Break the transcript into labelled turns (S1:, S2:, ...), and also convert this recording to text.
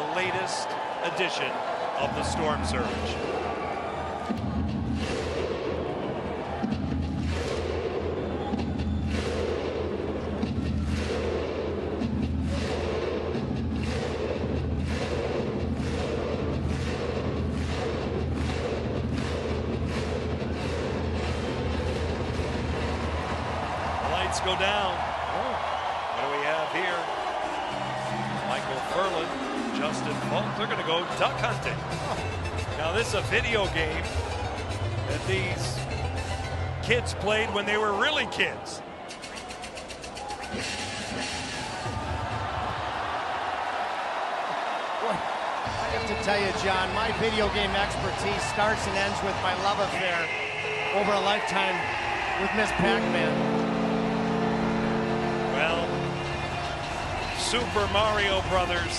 S1: the latest edition of the Storm Surge. The lights go down. Justin Faulk. They're going to go duck hunting. Oh. Now, this is a video game that these kids played when they were really kids.
S2: I have to tell you, John, my video game expertise starts and ends with my love affair over a lifetime with Miss Pac-Man.
S1: Well, Super Mario Brothers